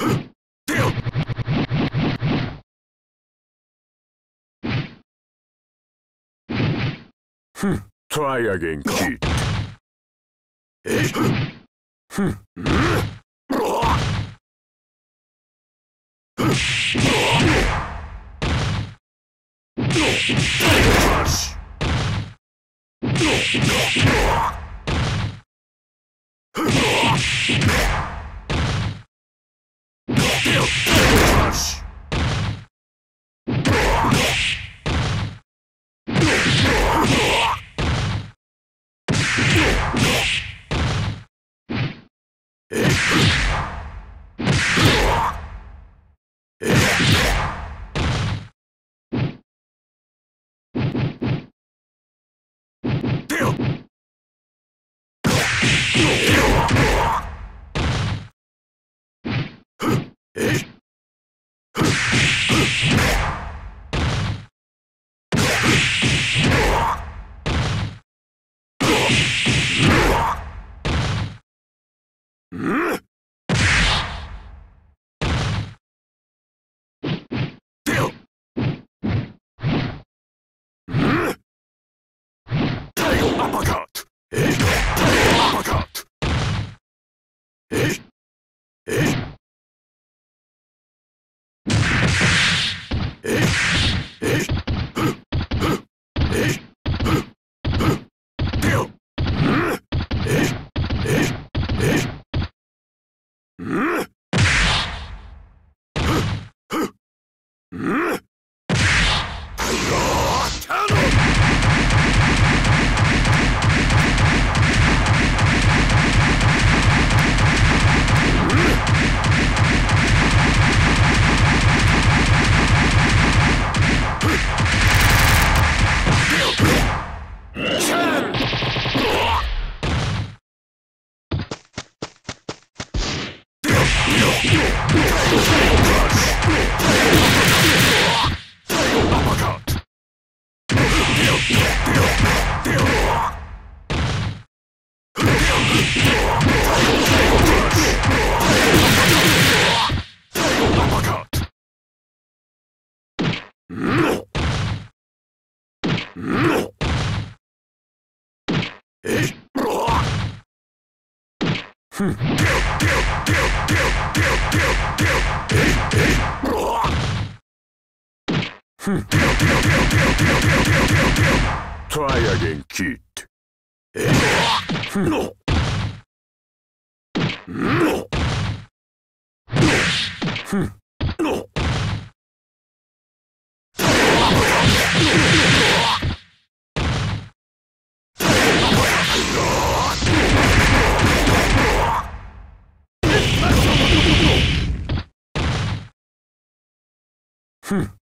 Hmm. Try again, kid. É. Uppercut! うん。Try again, kid. No. No. Hmm.